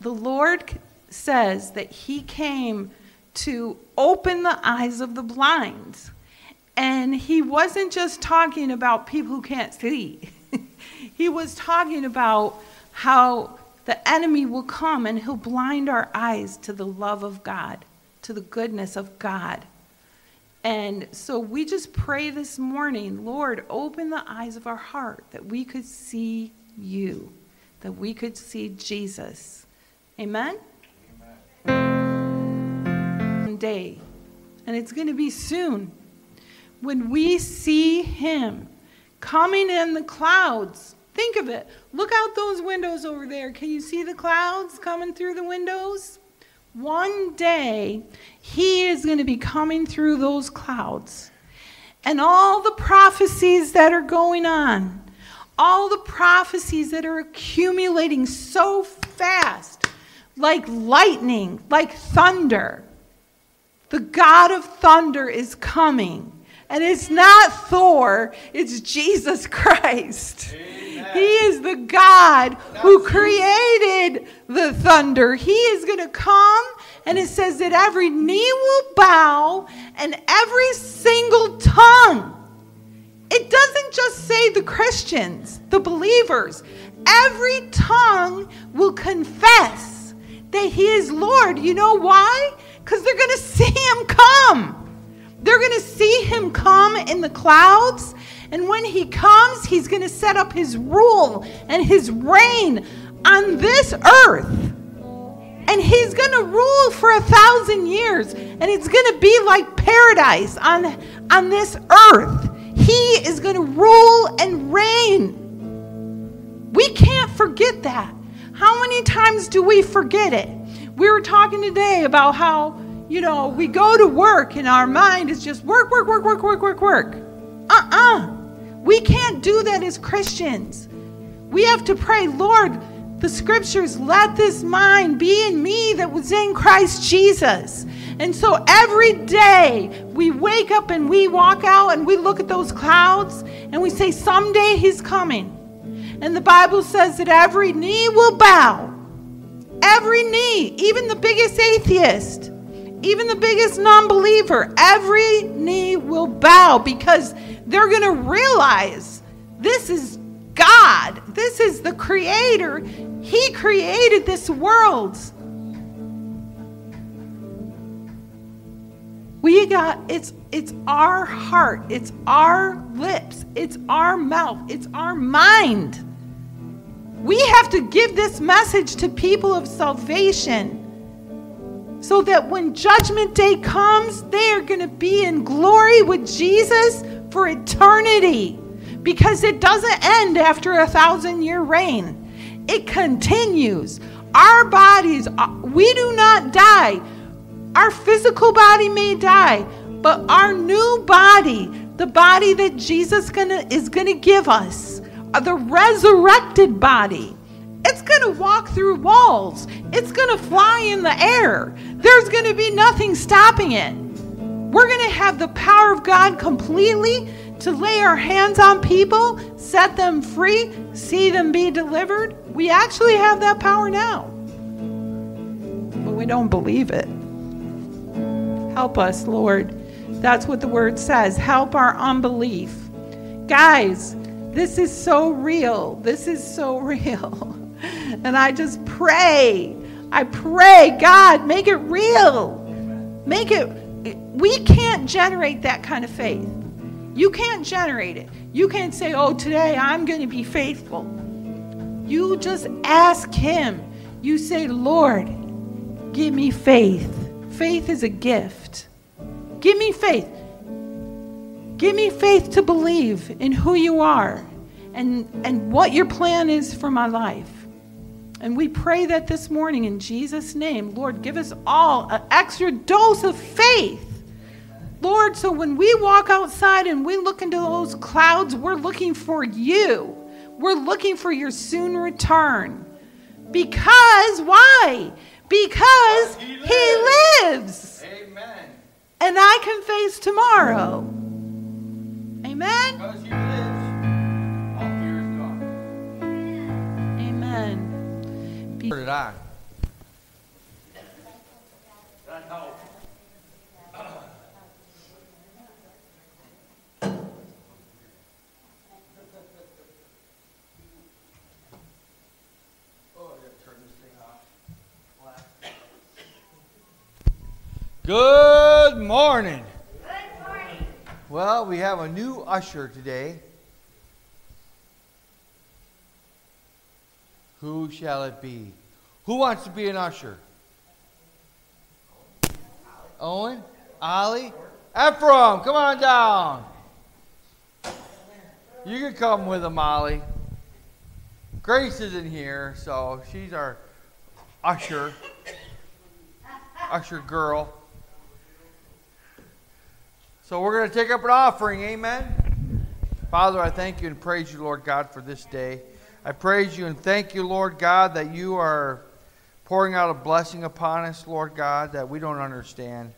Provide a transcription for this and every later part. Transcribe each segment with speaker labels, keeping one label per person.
Speaker 1: the Lord says that He came to open the eyes of the blind. And He wasn't just talking about people who can't see, He was talking about how the enemy will come and he'll blind our eyes to the love of God, to the goodness of God. And so we just pray this morning, Lord, open the eyes of our heart that we could see you, that we could see Jesus. Amen? Amen. Day. And it's going to be soon. When we see him coming in the clouds, think of it. Look out those windows over there. Can you see the clouds coming through the windows? One day, he is going to be coming through those clouds. And all the prophecies that are going on, all the prophecies that are accumulating so fast, like lightning, like thunder. The God of thunder is coming. And it's not Thor, it's Jesus Christ. Amen. He is the God who created the thunder. He is going to come, and it says that every knee will bow and every single tongue. It doesn't just say the Christians, the believers. Every tongue will confess that He is Lord. You know why? Because they're going to see Him come. They're going to see Him come in the clouds. And when He comes, He's going to set up His rule and His reign on this earth. And He's going to rule for a thousand years. And it's going to be like paradise on, on this earth. He is going to rule and reign. We can't forget that. How many times do we forget it? We were talking today about how, you know, we go to work and our mind is just work, work, work, work, work, work, work. Uh uh. We can't do that as Christians. We have to pray, Lord, the scriptures, let this mind be in me that was in Christ Jesus. And so every day we wake up and we walk out and we look at those clouds and we say, Someday he's coming. And the Bible says that every knee will bow. Every knee, even the biggest atheist, even the biggest non believer, every knee will bow because they're going to realize this is God. This is the Creator. He created this world. We got it's it's our heart, it's our lips, it's our mouth, it's our mind we have to give this message to people of salvation so that when Judgment Day comes, they are going to be in glory with Jesus for eternity because it doesn't end after a thousand year reign, it continues. Our bodies, uh, we do not die. Our physical body may die, but our new body, the body that Jesus gonna, is going to give us, uh, the resurrected body. It's going to walk through walls. It's going to fly in the air. There's going to be nothing stopping it. We're going to have the power of God completely to lay our hands on people, set them free, see them be delivered. We actually have that power now. But we don't believe it. Help us, Lord. That's what the word says. Help our unbelief. Guys, this is so real. This is so real. And I just pray. I pray, God, make it real. Make it. We can't generate that kind of faith. You can't generate it. You can't say, oh, today I'm going to be faithful. You just ask Him. You say, Lord, give me faith. Faith is a gift. Give me faith. Give me faith to believe in who you are and, and what your plan is for my life. And we pray that this morning in Jesus' name, Lord, give us all an extra dose of faith. Lord, so when we walk outside and we look into those clouds, we're looking for you. We're looking for your soon return. Because, why? Because he lives. He lives. Amen. And I can face tomorrow. Amen.
Speaker 2: Amen. Be- Good morning. Good morning. Well, we have a new usher today. Who shall it be? Who wants to be an usher? Owen? Ollie? Ephraim, come on down. You can come with them, Ollie. Grace isn't here, so she's our usher, usher girl. So we're going to take up an offering. Amen. Father, I thank you and praise you, Lord God, for this day. I praise you and thank you, Lord God, that you are pouring out a blessing upon us, Lord God, that we don't understand.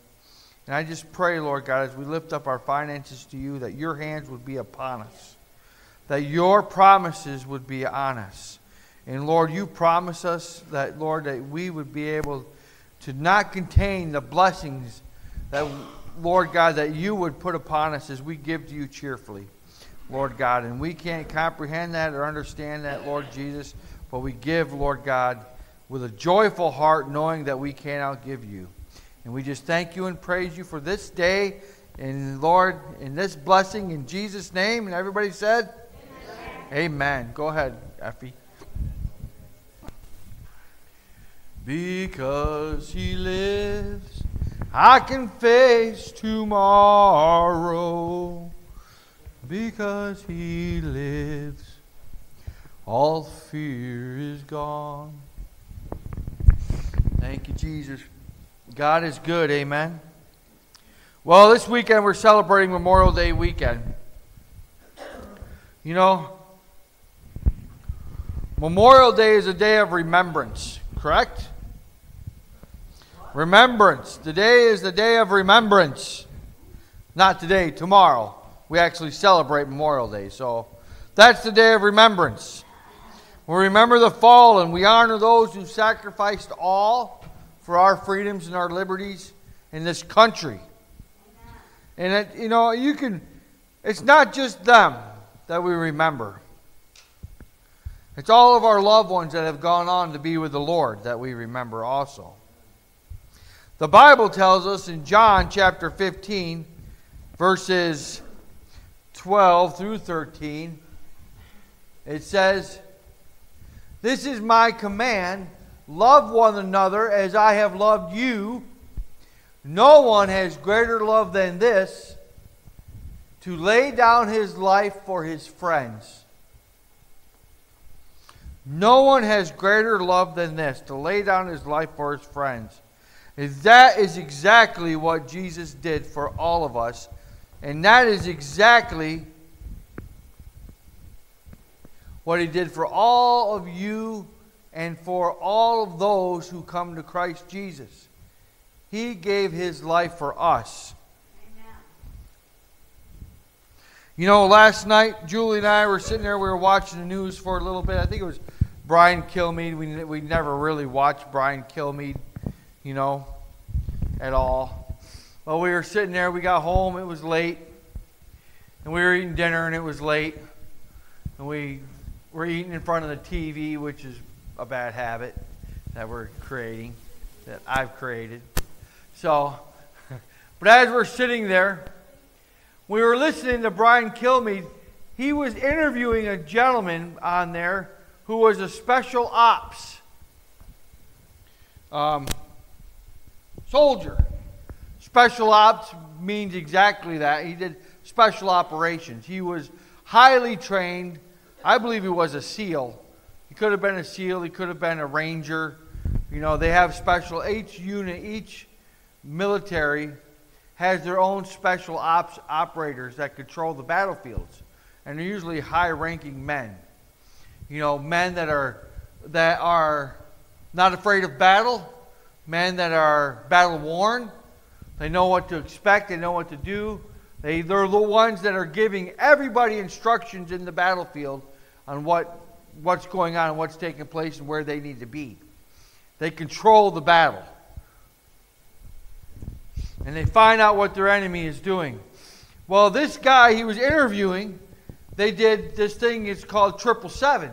Speaker 2: And I just pray, Lord God, as we lift up our finances to you, that your hands would be upon us, that your promises would be on us. And Lord, you promise us that, Lord, that we would be able to not contain the blessings that Lord God, that you would put upon us as we give to you cheerfully, Lord God. And we can't comprehend that or understand that, Lord Jesus, but we give, Lord God, with a joyful heart, knowing that we cannot give you. And we just thank you and praise you for this day. And Lord, in this blessing, in Jesus' name. And everybody said, Amen. Amen. Go ahead, Effie. Because he lives I can face tomorrow because He lives. All fear is gone. Thank you, Jesus. God is good. Amen. Well, this weekend we're celebrating Memorial Day weekend. You know, Memorial Day is a day of remembrance, correct? Remembrance. Today is the day of remembrance. Not today, tomorrow. We actually celebrate Memorial Day. So that's the day of remembrance. We remember the fallen. We honor those who sacrificed all for our freedoms and our liberties in this country. And it, you know, you can, it's not just them that we remember. It's all of our loved ones that have gone on to be with the Lord that we remember also. The Bible tells us in John chapter 15, verses 12 through 13, it says, This is my command love one another as I have loved you. No one has greater love than this to lay down his life for his friends. No one has greater love than this to lay down his life for his friends. And that is exactly what Jesus did for all of us. And that is exactly what he did for all of you and for all of those who come to Christ Jesus. He gave his life for us. Amen. You know, last night, Julie and I were sitting there, we were watching the news for a little bit. I think it was Brian Kilmeade. We, we never really watched Brian Kilmeade you know, at all. Well, we were sitting there, we got home, it was late, and we were eating dinner, and it was late, and we were eating in front of the TV, which is a bad habit that we're creating, that I've created. So, but as we're sitting there, we were listening to Brian Kilmeade. He was interviewing a gentleman on there who was a special ops. Um, soldier. Special ops means exactly that. He did special operations. He was highly trained. I believe he was a SEAL. He could have been a SEAL, he could have been a Ranger. You know, they have special, each unit, each military has their own special ops operators that control the battlefields. And they're usually high ranking men. You know, men that are that are not afraid of battle, men that are battle worn. They know what to expect, they know what to do. They, they're the ones that are giving everybody instructions in the battlefield on what, what's going on and what's taking place and where they need to be. They control the battle. And they find out what their enemy is doing. Well, this guy he was interviewing, they did this thing, it's called Triple Seven.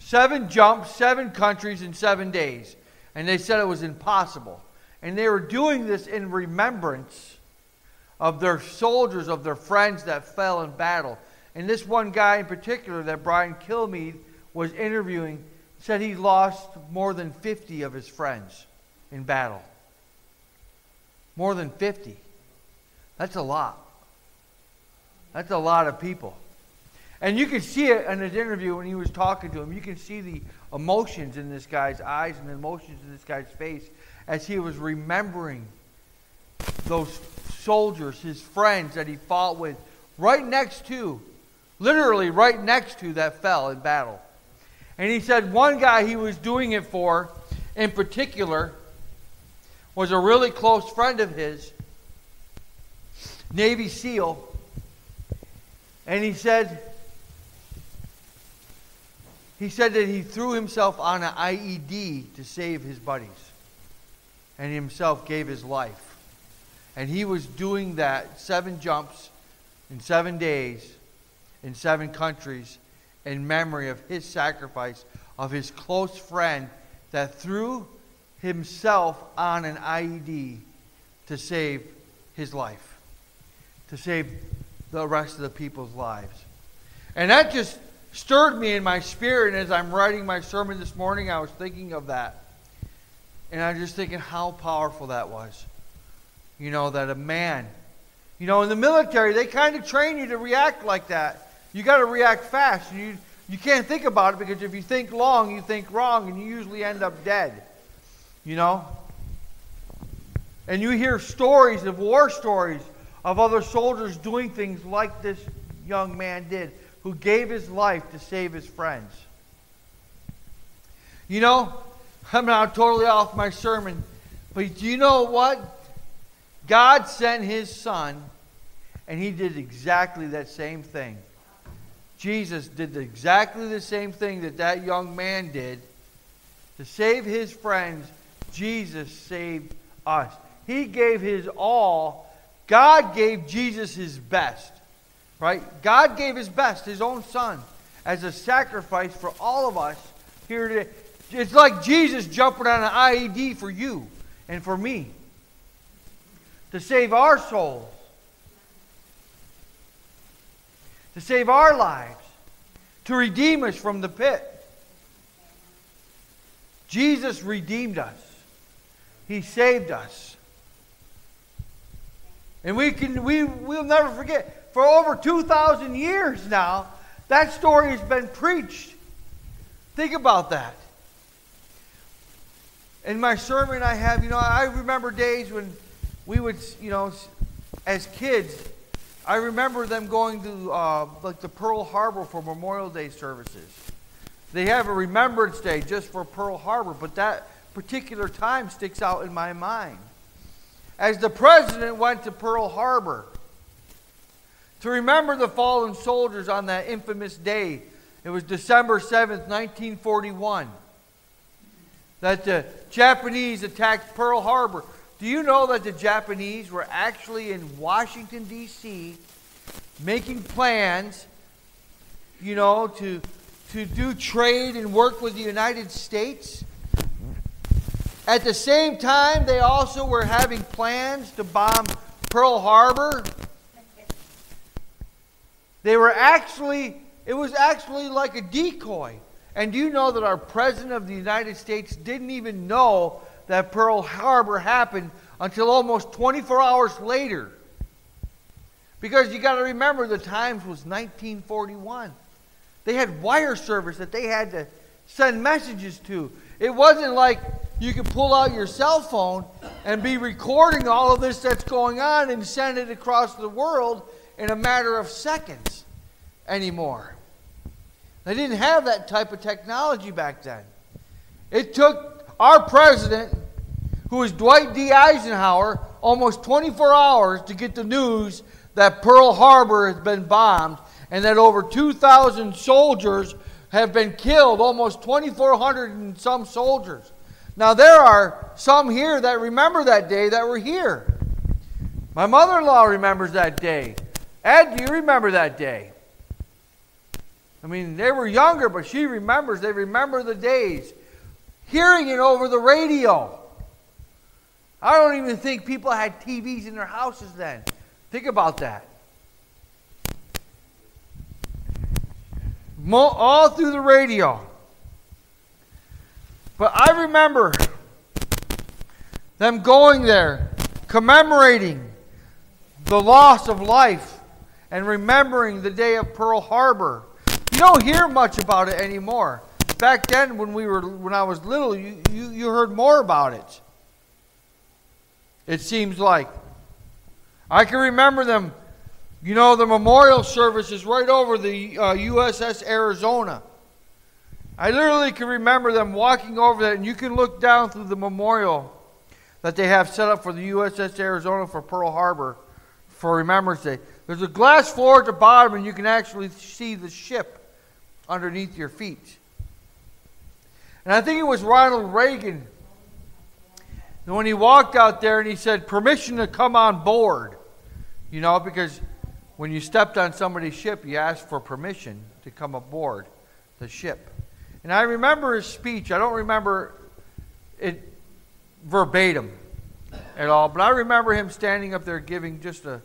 Speaker 2: Seven jumps, seven countries in seven days and they said it was impossible. And they were doing this in remembrance of their soldiers, of their friends that fell in battle. And this one guy in particular that Brian Kilmeade was interviewing said he lost more than 50 of his friends in battle. More than 50. That's a lot. That's a lot of people. And you can see it in his interview when he was talking to him. You can see the emotions in this guy's eyes and emotions in this guy's face as he was remembering those soldiers, his friends that he fought with, right next to, literally right next to that fell in battle. And he said one guy he was doing it for, in particular, was a really close friend of his, Navy SEAL. And he said, he said that he threw himself on an IED to save his buddies. And himself gave his life. And he was doing that seven jumps in seven days in seven countries in memory of his sacrifice of his close friend that threw himself on an IED to save his life, to save the rest of the people's lives. And that just stirred me in my spirit. And as I'm writing my sermon this morning, I was thinking of that. And I'm just thinking how powerful that was. You know, that a man, you know, in the military, they kind of train you to react like that. You got to react fast. You, you can't think about it because if you think long, you think wrong, and you usually end up dead. You know? And you hear stories of war stories of other soldiers doing things like this young man did who gave his life to save his friends. You know, I'm now totally off my sermon, but do you know what? God sent his son, and he did exactly that same thing. Jesus did exactly the same thing that that young man did. To save his friends, Jesus saved us. He gave his all. God gave Jesus his best. Right? God gave his best, his own son, as a sacrifice for all of us here today. It's like Jesus jumping on an IED for you and for me to save our souls, to save our lives, to redeem us from the pit. Jesus redeemed us. He saved us. And we can we we'll never forget for over 2,000 years now, that story has been preached. Think about that. In my sermon, I have, you know, I remember days when we would, you know, as kids, I remember them going to uh, like the Pearl Harbor for Memorial Day services. They have a Remembrance Day just for Pearl Harbor, but that particular time sticks out in my mind. As the president went to Pearl Harbor, to remember the fallen soldiers on that infamous day. It was December 7th, 1941, that the Japanese attacked Pearl Harbor. Do you know that the Japanese were actually in Washington, D.C., making plans, you know, to, to do trade and work with the United States? At the same time, they also were having plans to bomb Pearl Harbor they were actually, it was actually like a decoy. And do you know that our President of the United States didn't even know that Pearl Harbor happened until almost 24 hours later? Because you got to remember the times was 1941. They had wire service that they had to send messages to. It wasn't like you could pull out your cell phone and be recording all of this that's going on and send it across the world in a matter of seconds anymore. They didn't have that type of technology back then. It took our president, who was Dwight D. Eisenhower, almost 24 hours to get the news that Pearl Harbor has been bombed and that over 2,000 soldiers have been killed, almost 2,400 and some soldiers. Now, there are some here that remember that day that were here. My mother in law remembers that day. Ed, do you remember that day? I mean, they were younger, but she remembers. They remember the days. Hearing it over the radio. I don't even think people had TVs in their houses then. Think about that. All through the radio. But I remember them going there, commemorating the loss of life, and remembering the day of Pearl Harbor. You don't hear much about it anymore. Back then, when we were, when I was little, you, you, you heard more about it. It seems like. I can remember them. You know, the memorial service is right over the uh, USS Arizona. I literally can remember them walking over that, and you can look down through the memorial that they have set up for the USS Arizona for Pearl Harbor for Remembrance Day. There's a glass floor at the bottom, and you can actually see the ship underneath your feet. And I think it was Ronald Reagan when he walked out there and he said, permission to come on board. You know, because when you stepped on somebody's ship, you asked for permission to come aboard the ship. And I remember his speech. I don't remember it verbatim at all, but I remember him standing up there giving just a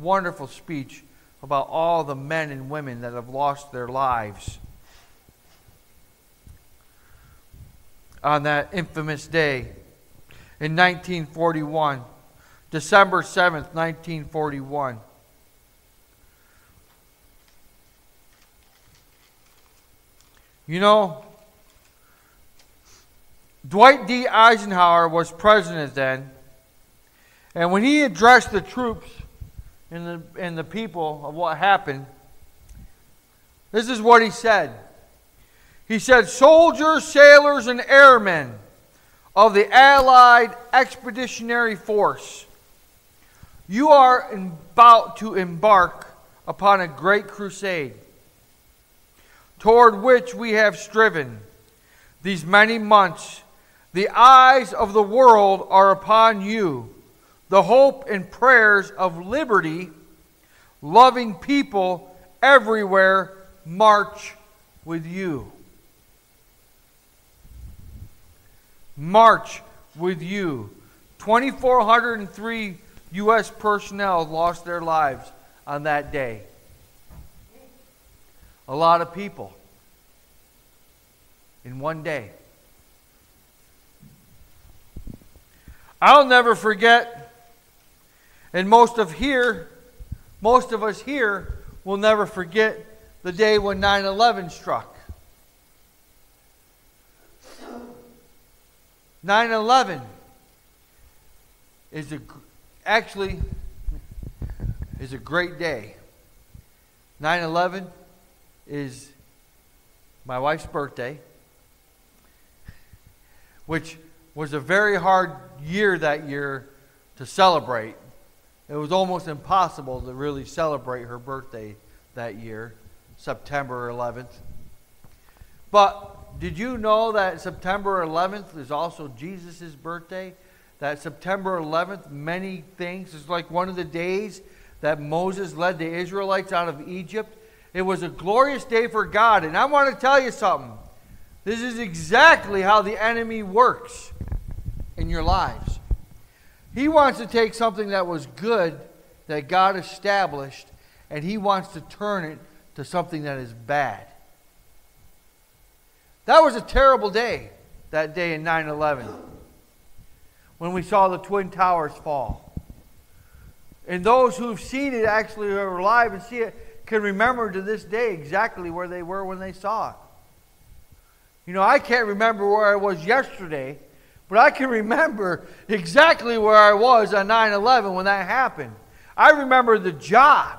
Speaker 2: wonderful speech about all the men and women that have lost their lives on that infamous day in 1941, December 7th, 1941. You know, Dwight D. Eisenhower was president then, and when he addressed the troops and the, and the people of what happened, this is what he said. He said, Soldiers, sailors, and airmen of the Allied Expeditionary Force, you are about to embark upon a great crusade toward which we have striven these many months. The eyes of the world are upon you. The hope and prayers of liberty, loving people everywhere march with you. March with you. 2,403 U.S. personnel lost their lives on that day a lot of people in one day. I'll never forget, and most of here, most of us here will never forget the day when 9 11 struck. 9 11 is a, actually is a great day. 9 11 is my wife's birthday, which was a very hard year that year to celebrate. It was almost impossible to really celebrate her birthday that year, September 11th. But did you know that September 11th is also Jesus' birthday? That September 11th, many things, is like one of the days that Moses led the Israelites out of Egypt. It was a glorious day for God. And I want to tell you something. This is exactly how the enemy works in your lives. He wants to take something that was good that God established and he wants to turn it to something that is bad. That was a terrible day, that day in 9 11, when we saw the Twin Towers fall. And those who've seen it actually are alive and see it can remember to this day exactly where they were when they saw it. You know, I can't remember where I was yesterday, but I can remember exactly where I was on 9 11 when that happened. I remember the job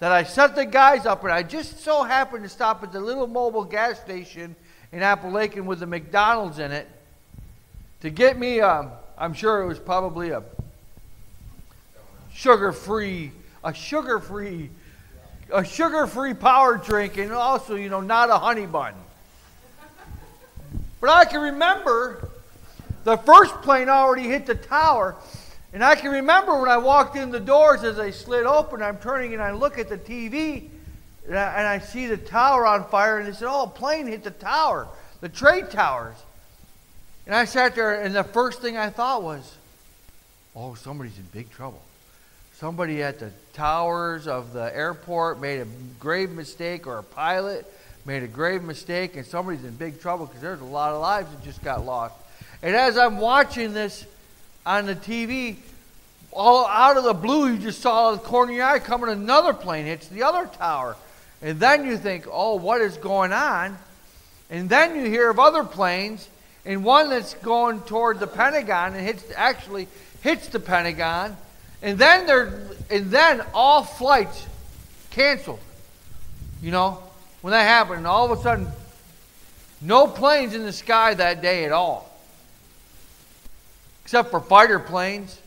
Speaker 2: that I set the guys up, and I just so happened to stop at the little Mobil gas station in Apalachin with the McDonald's in it to get me, um, I'm sure it was probably a sugar free, a sugar free a sugar-free power drink and also, you know, not a honey bun. But I can remember the first plane already hit the tower. And I can remember when I walked in the doors as they slid open, I'm turning and I look at the TV and I, and I see the tower on fire. And they said, Oh, a plane hit the tower, the trade towers. And I sat there, and the first thing I thought was, oh, somebody's in big trouble. Somebody at the towers of the airport made a grave mistake, or a pilot made a grave mistake, and somebody's in big trouble because there's a lot of lives that just got lost. And as I'm watching this on the TV, all out of the blue, you just saw the corner of your eye coming another plane hits the other tower. And then you think, oh, what is going on? And then you hear of other planes, and one that's going toward the Pentagon and hits actually hits the Pentagon, and then there and then all flights canceled. You know, when that happened, all of a sudden, no planes in the sky that day at all, except for fighter planes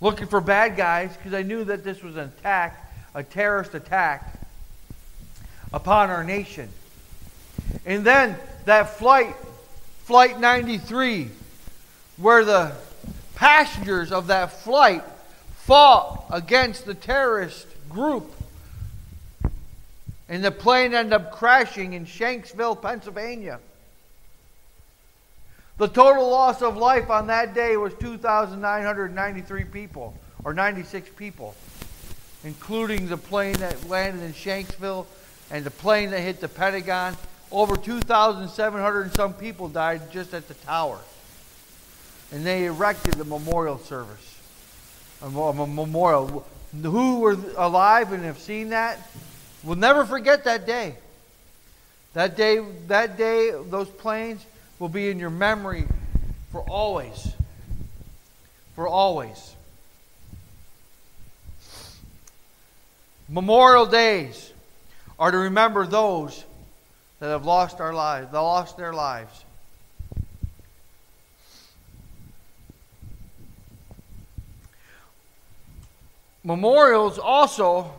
Speaker 2: looking for bad guys because I knew that this was an attack, a terrorist attack upon our nation. And then that flight, Flight 93, where the passengers of that flight fought against the terrorist group. And the plane ended up crashing in Shanksville, Pennsylvania. The total loss of life on that day was 2,993 people, or 96 people, including the plane that landed in Shanksville and the plane that hit the Pentagon. Over 2,700 and some people died just at the tower. And they erected a memorial service, a, memorial. Who were alive and have seen that will never forget that day. That day, that day, those planes will be in your memory for always. For always. Memorial days are to remember those that have lost our lives, that lost their lives. Memorials also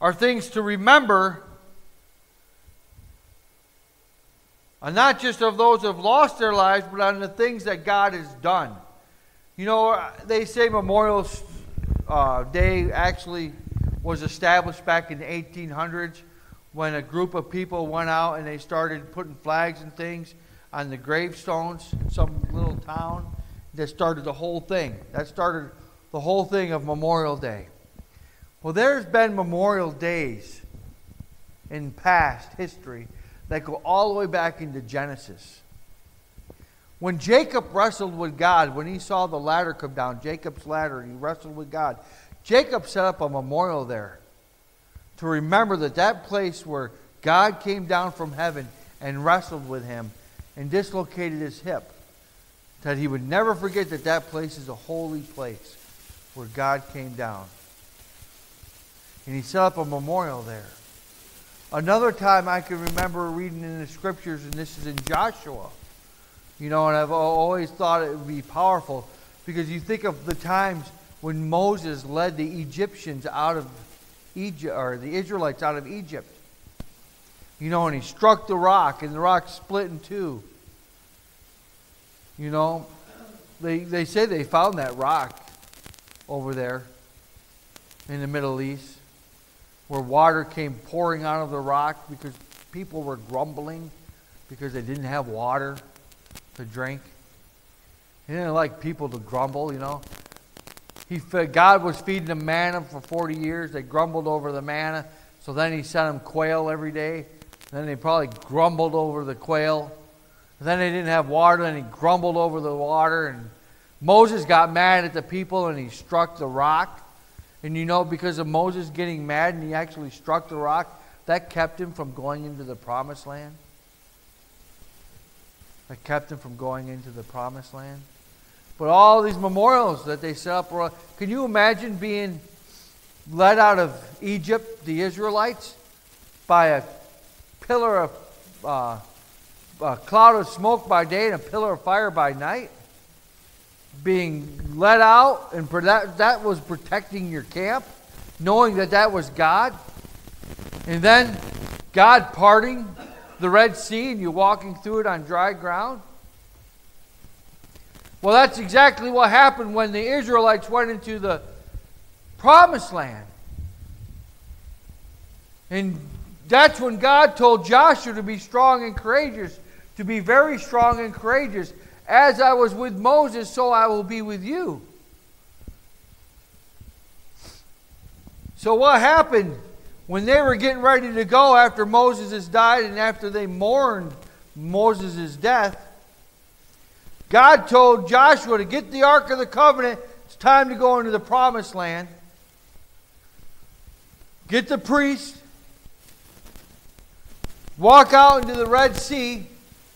Speaker 2: are things to remember, and not just of those who have lost their lives, but on the things that God has done. You know, they say Memorial uh, Day actually was established back in the 1800s when a group of people went out and they started putting flags and things on the gravestones some little town. That started the whole thing. That started the whole thing of Memorial Day. Well, there's been Memorial Days in past history that go all the way back into Genesis. When Jacob wrestled with God, when he saw the ladder come down, Jacob's ladder, and he wrestled with God, Jacob set up a memorial there to remember that that place where God came down from heaven and wrestled with him and dislocated his hip, that he would never forget that that place is a holy place where God came down. And he set up a memorial there. Another time I can remember reading in the scriptures, and this is in Joshua. You know, and I've always thought it would be powerful because you think of the times when Moses led the Egyptians out of Egypt, or the Israelites out of Egypt. You know, and he struck the rock, and the rock split in two. You know, they, they say they found that rock over there in the Middle East where water came pouring out of the rock because people were grumbling because they didn't have water to drink. He didn't like people to grumble, you know. He fed, God was feeding them manna for 40 years. They grumbled over the manna. So then he sent them quail every day. Then they probably grumbled over the quail. And then they didn't have water. Then he grumbled over the water. And Moses got mad at the people and he struck the rock. And you know, because of Moses getting mad and he actually struck the rock, that kept him from going into the promised land. That kept him from going into the promised land. But all these memorials that they set up, were, can you imagine being led out of Egypt, the Israelites, by a pillar of uh, a cloud of smoke by day and a pillar of fire by night? Being let out, and that, that was protecting your camp, knowing that that was God. And then God parting the Red Sea and you walking through it on dry ground. Well, that's exactly what happened when the Israelites went into the promised land. And that's when God told Joshua to be strong and courageous, to be very strong and courageous. As I was with Moses, so I will be with you. So, what happened when they were getting ready to go after Moses has died and after they mourned Moses' death? God told Joshua to get the Ark of the Covenant. It's time to go into the promised land. Get the priest. Walk out into the Red Sea.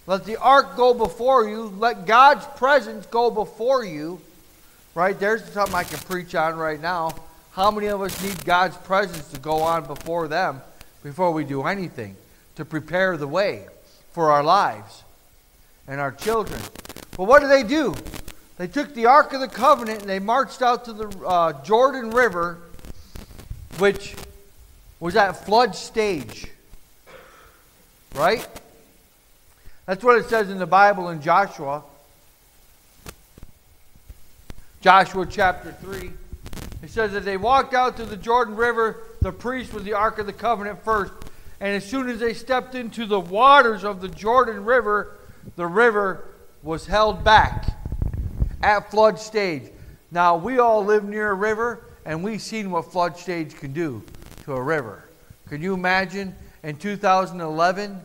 Speaker 2: Let the ark go before you. Let God's presence go before you. Right? There's something I can preach on right now. How many of us need God's presence to go on before them before we do anything? To prepare the way for our lives and our children. But what did they do? They took the Ark of the Covenant and they marched out to the uh, Jordan River, which was at flood stage. Right? That's what it says in the Bible in Joshua. Joshua chapter 3. It says that they walked out to the Jordan River, the priest with the Ark of the Covenant first. And as soon as they stepped into the waters of the Jordan River, the river was held back at flood stage. Now, we all live near a river, and we've seen what flood stage can do to a river. Can you imagine in 2011,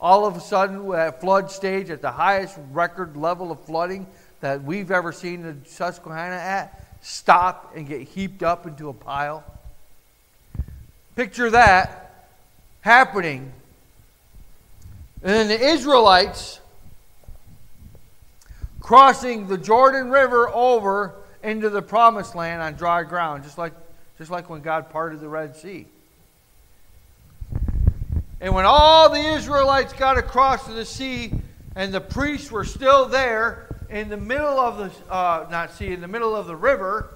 Speaker 2: all of a sudden at flood stage, at the highest record level of flooding that we've ever seen the Susquehanna at, stop and get heaped up into a pile? Picture that happening. And then the Israelites crossing the Jordan River over into the promised land on dry ground, just like, just like when God parted the Red Sea. And when all the Israelites got across to the sea and the priests were still there in the middle of the, uh, not sea, in the middle of the river,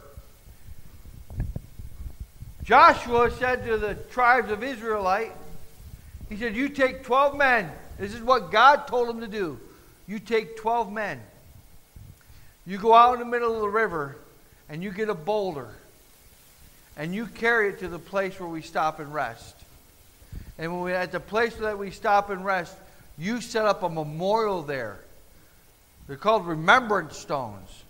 Speaker 2: Joshua said to the tribes of Israelite, he said, You take 12 men. This is what God told him to do. You take 12 men. You go out in the middle of the river and you get a boulder and you carry it to the place where we stop and rest. And when we at the place that we stop and rest, you set up a memorial there. They're called remembrance stones.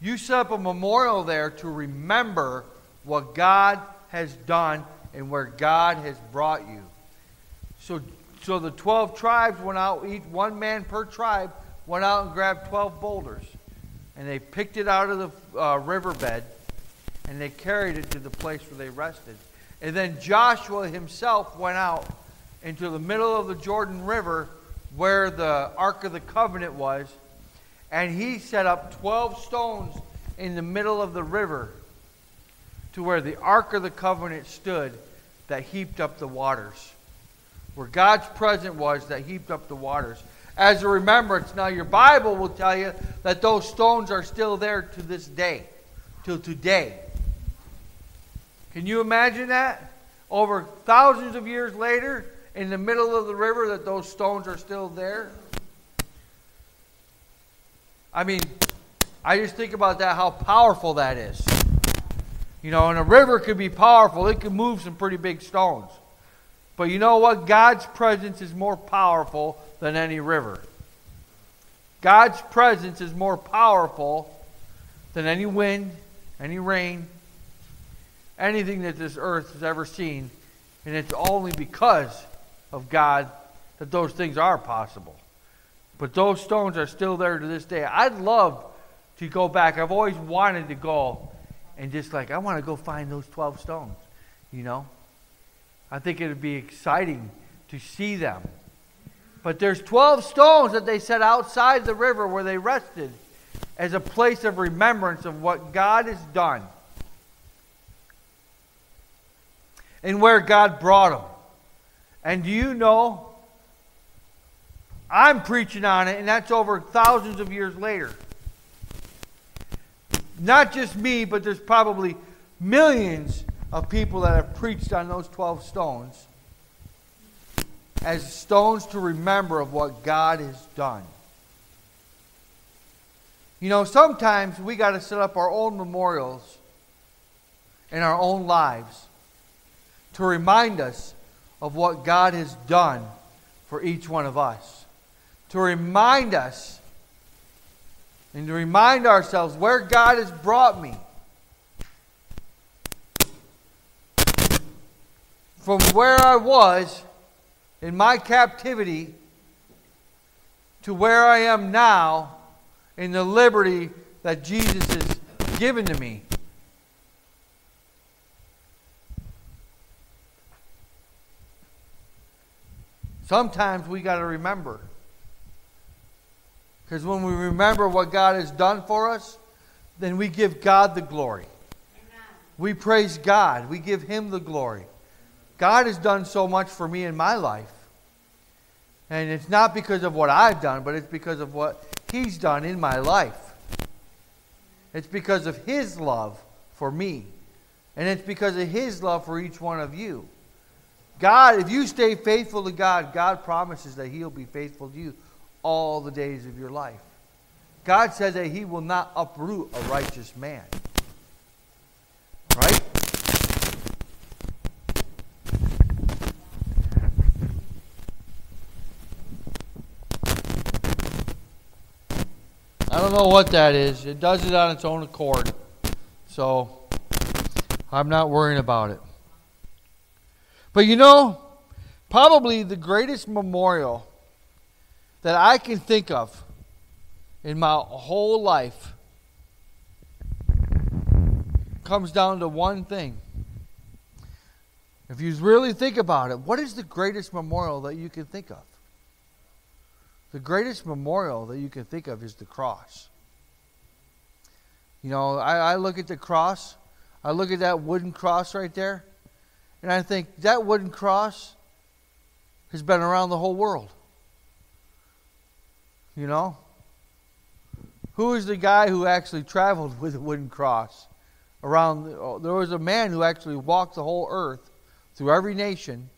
Speaker 2: You set up a memorial there to remember what God has done and where God has brought you. So, so the 12 tribes went out, each one man per tribe went out and grabbed 12 boulders. And they picked it out of the uh, riverbed and they carried it to the place where they rested. And then Joshua himself went out into the middle of the Jordan River where the Ark of the Covenant was, and he set up 12 stones in the middle of the river to where the Ark of the Covenant stood that heaped up the waters. Where God's presence was that heaped up the waters. As a remembrance, now your Bible will tell you that those stones are still there to this day, till today. Can you imagine that? Over thousands of years later, in the middle of the river, that those stones are still there? I mean, I just think about that, how powerful that is. You know, and a river could be powerful, it could move some pretty big stones. But you know what? God's presence is more powerful than any river. God's presence is more powerful than any wind, any rain, anything that this earth has ever seen. And it's only because of God that those things are possible. But those stones are still there to this day. I'd love to go back. I've always wanted to go and just like, I want to go find those 12 stones, you know? I think it would be exciting to see them. But there's 12 stones that they set outside the river where they rested as a place of remembrance of what God has done. And where God brought them. And do you know? I'm preaching on it, and that's over thousands of years later. Not just me, but there's probably millions of people that have preached on those 12 stones as stones to remember of what God has done. You know, sometimes we got to set up our own memorials in our own lives to remind us of what God has done for each one of us. To remind us and to remind ourselves where God has brought me. from where I was in my captivity to where I am now in the liberty that Jesus has given to me. Sometimes we got to remember. Because when we remember what God has done for us, then we give God the glory. Amen. We praise God. We give Him the glory. God has done so much for me in my life. And it's not because of what I've done, but it's because of what He's done in my life. It's because of His love for me. And it's because of His love for each one of you. God, if you stay faithful to God, God promises that He'll be faithful to you all the days of your life. God says that He will not uproot a righteous man. Right? I don't know what that is. It does it on its own accord. So I'm not worrying about it. But you know, probably the greatest memorial that I can think of in my whole life comes down to one thing. If you really think about it, what is the greatest memorial that you can think of? The greatest memorial that you can think of is the cross. You know, I, I look at the cross, I look at that wooden cross right there, and I think that wooden cross has been around the whole world. You know? Who is the guy who actually traveled with a wooden cross around? Oh, there was a man who actually walked the whole earth through every nation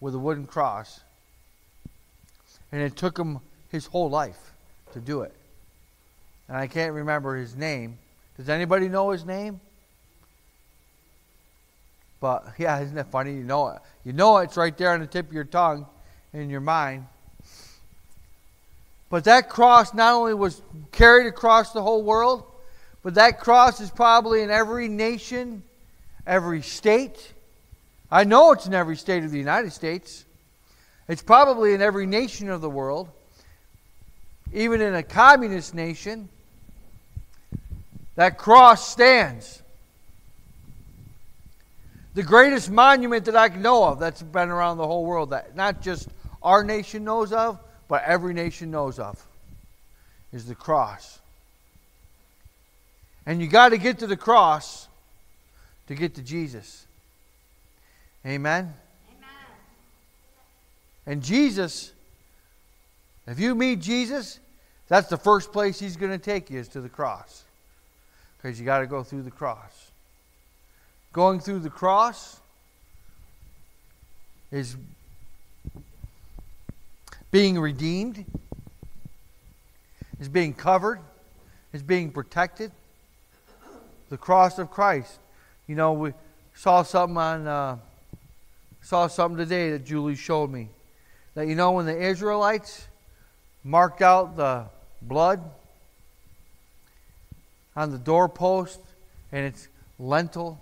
Speaker 2: with a wooden cross. And it took him his whole life to do it. And I can't remember his name. Does anybody know his name? But yeah, isn't that funny? You know it. You know it's right there on the tip of your tongue in your mind. But that cross not only was carried across the whole world, but that cross is probably in every nation, every state. I know it's in every state of the United States. It's probably in every nation of the world. Even in a communist nation, that cross stands. The greatest monument that I can know of that's been around the whole world, that not just our nation knows of, but every nation knows of, is the cross. And you got to get to the cross to get to Jesus. Amen? Amen. And Jesus, if you meet Jesus, that's the first place he's going to take you is to the cross. Because you got to go through the cross. Going through the cross is being redeemed, is being covered, is being protected. The cross of Christ. You know, we saw something on, uh, saw something today that Julie showed me. That you know, when the Israelites marked out the blood on the doorpost and it's lintel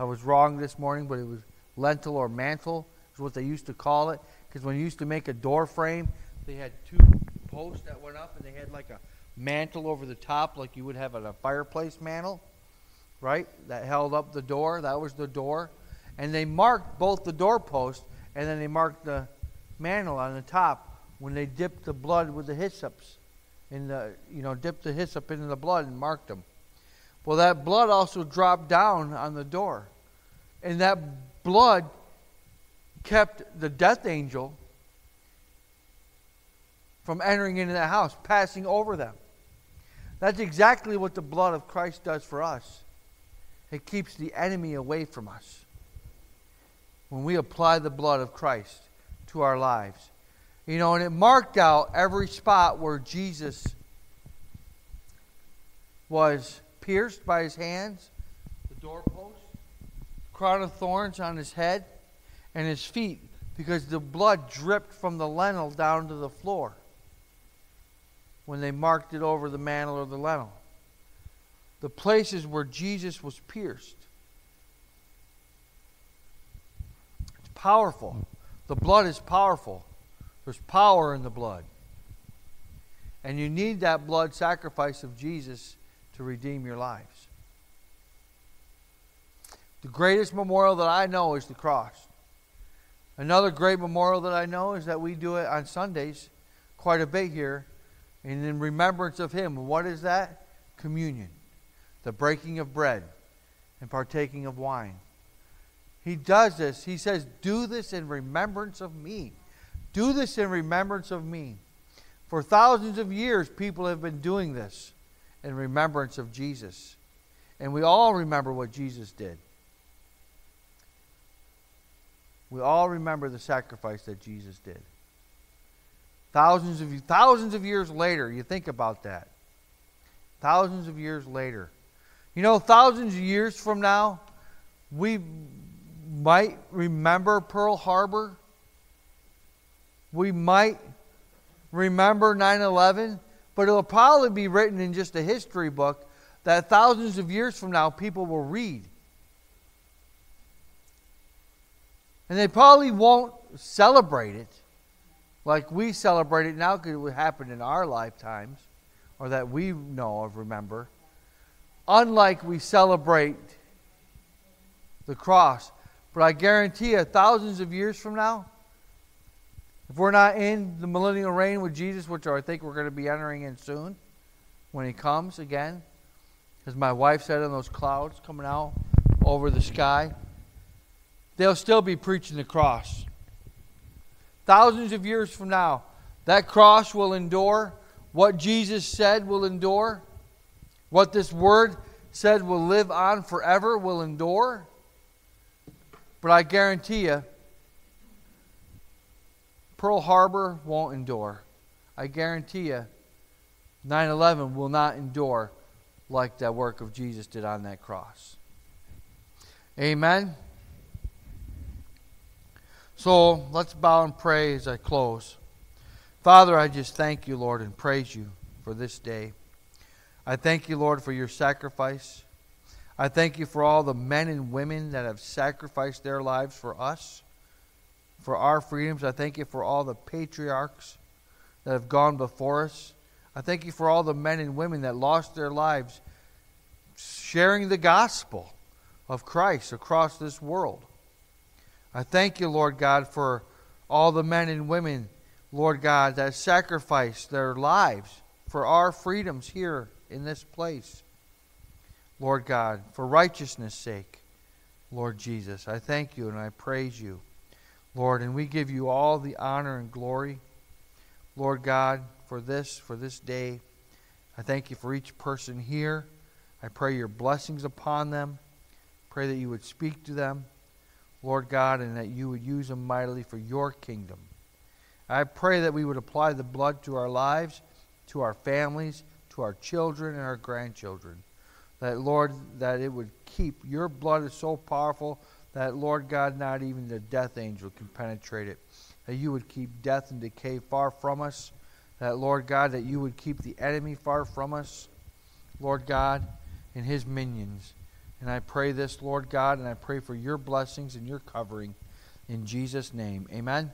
Speaker 2: I was wrong this morning, but it was lintel or mantle is what they used to call it. Because when you used to make a door frame, they had two posts that went up, and they had like a mantle over the top, like you would have at a fireplace mantle, right? That held up the door. That was the door. And they marked both the doorposts, and then they marked the mantle on the top when they dipped the blood with the hyssops. In the, you know, dipped the hyssop into the blood and marked them. Well, that blood also dropped down on the door. And that blood kept the death angel from entering into that house, passing over them. That's exactly what the blood of Christ does for us. It keeps the enemy away from us. When we apply the blood of Christ to our lives. You know, and it marked out every spot where Jesus was pierced by his hands, the doorpost, crown of thorns on his head, and his feet, because the blood dripped from the lintel down to the floor when they marked it over the mantle or the lintel. The places where Jesus was pierced. It's powerful. The blood is powerful. There's power in the blood. And you need that blood sacrifice of Jesus to redeem your lives. The greatest memorial that I know is the cross. Another great memorial that I know is that we do it on Sundays quite a bit here and in remembrance of Him. what is that? Communion, the breaking of bread and partaking of wine. He does this. He says, Do this in remembrance of me. Do this in remembrance of me. For thousands of years, people have been doing this in remembrance of Jesus. And we all remember what Jesus did. We all remember the sacrifice that Jesus did. Thousands of thousands of years later, you think about that. Thousands of years later. You know, thousands of years from now, we might remember Pearl Harbor. We might remember 9 11, but it'll probably be written in just a history book that thousands of years from now people will read. And they probably won't celebrate it like we celebrate it now because it happened in our lifetimes or that we know of, remember. Unlike we celebrate the cross. But I guarantee you, thousands of years from now, if we're not in the millennial reign with Jesus, which I think we're going to be entering in soon, when he comes again, as my wife said, in those clouds coming out over the sky, they'll still be preaching the cross. Thousands of years from now, that cross will endure. What Jesus said will endure. What this word said will live on forever will endure. But I guarantee you, Pearl Harbor won't endure. I guarantee you, 9 11 will not endure like that work of Jesus did on that cross. Amen. So let's bow and pray as I close. Father, I just thank you, Lord, and praise you for this day. I thank you, Lord, for your sacrifice. I thank you for all the men and women that have sacrificed their lives for us, for our freedoms. I thank you for all the patriarchs that have gone before us. I thank you for all the men and women that lost their lives sharing the gospel of Christ across this world. I thank you, Lord God, for all the men and women, Lord God, that sacrificed their lives for our freedoms here in this place. Lord God, for righteousness' sake, Lord Jesus. I thank you and I praise you, Lord, and we give you all the honor and glory, Lord God, for this, for this day. I thank you for each person here. I pray your blessings upon them. Pray that you would speak to them. Lord God, and that you would use them mightily for your kingdom. I pray that we would apply the blood to our lives, to our families, to our children and our grandchildren. That, Lord, that it would keep. Your blood is so powerful that, Lord God, not even the death angel can penetrate it. That you would keep death and decay far from us. That, Lord God, that you would keep the enemy far from us. Lord God, and his minions. And I pray this, Lord God, and I pray for your blessings and your covering in Jesus' name. Amen.